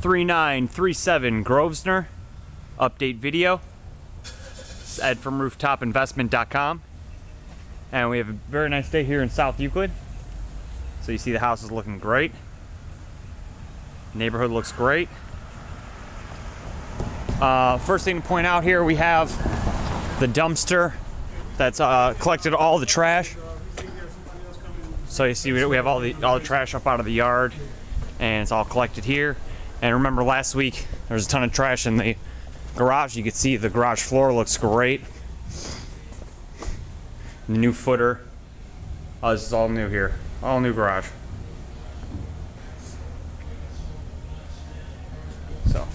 3937 Grosvenor update video. It's Ed from rooftopinvestment.com. And we have a very nice day here in South Euclid. So you see the house is looking great. Neighborhood looks great. Uh, first thing to point out here, we have the dumpster that's uh, collected all the trash. So you see, we have all the all the trash up out of the yard, and it's all collected here. And remember, last week there was a ton of trash in the garage. You can see the garage floor looks great. The new footer. Oh, this is all new here. All new garage. So.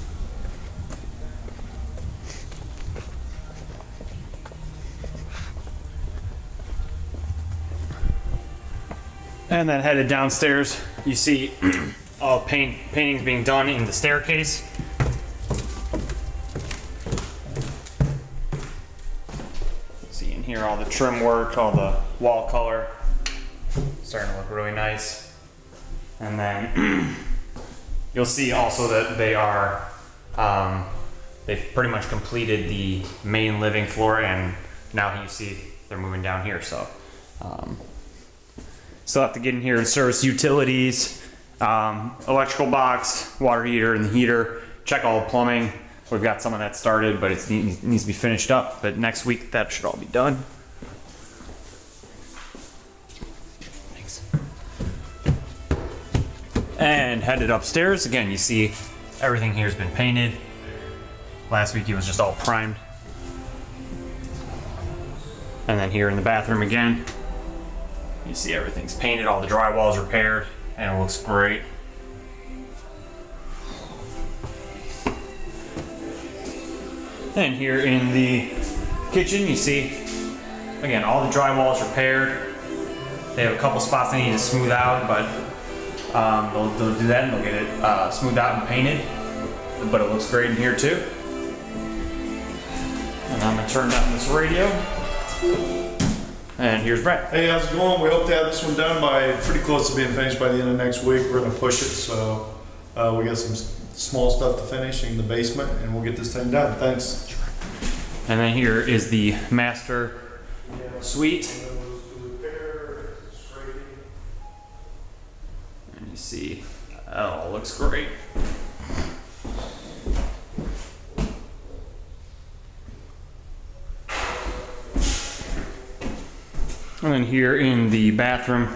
And then headed downstairs, you see all paint paintings being done in the staircase. See in here all the trim work, all the wall color. Starting to look really nice. And then you'll see also that they are, um, they've pretty much completed the main living floor and now you see they're moving down here. So um, still have to get in here and service utilities, um, electrical box, water heater, and the heater. Check all the plumbing. We've got some of that started, but it needs to be finished up. But next week that should all be done. Thanks. And headed upstairs again. You see everything here has been painted. Last week it was just all primed. And then here in the bathroom again, you see everything's painted, all the drywall's repaired, and it looks great. And here in the kitchen, you see, again, all the drywall is repaired. They have a couple spots they need to smooth out, but um, they'll, they'll, do that and they'll get it uh, smoothed out and painted. But it looks great in here too. And I'm gonna turn down this radio. And here's Brett. Hey, how's it going? We hope to have this one done by pretty close to being finished by the end of next week. We're gonna push it, so uh, we got some small stuff to finish in the basement, and we'll get this thing done. Thanks. And then here is the master suite. And you see, oh, looks great. And then here in the bathroom,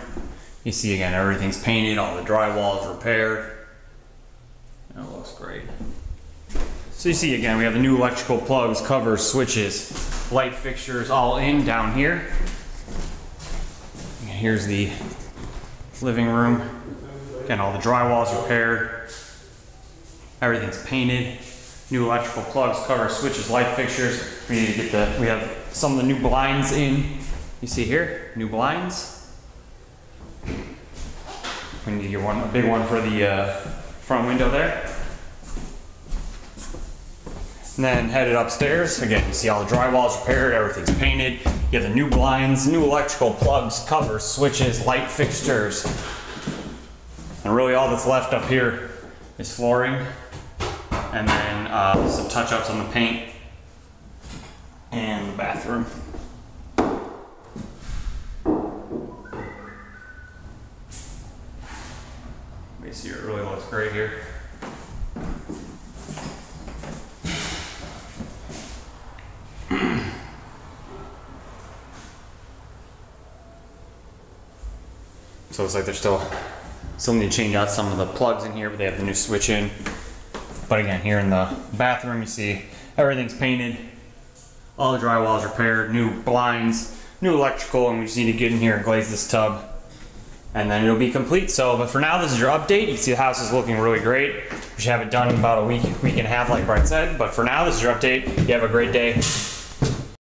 you see again, everything's painted, all the drywall is repaired. It looks great. So you see again, we have the new electrical plugs, covers, switches, light fixtures all in down here. And here's the living room. Again, all the drywall's repaired. Everything's painted. New electrical plugs, covers, switches, light fixtures. We need to get the, we have some of the new blinds in. You see here, new blinds. We need to get one, a big one for the uh, front window there. And then headed upstairs. Again, you see all the drywall's repaired, everything's painted. You have the new blinds, new electrical plugs, covers, switches, light fixtures. And really all that's left up here is flooring. And then uh, some touch ups on the paint and the bathroom. See it really looks great here. So it's like they're still still need to change out some of the plugs in here, but they have the new switch in. But again, here in the bathroom, you see everything's painted, all the drywall's repaired, new blinds, new electrical, and we just need to get in here and glaze this tub, and then it'll be complete. So, but for now, this is your update. You can see the house is looking really great. We should have it done in about a week, week and a half, like Brett said. But for now, this is your update. You have a great day.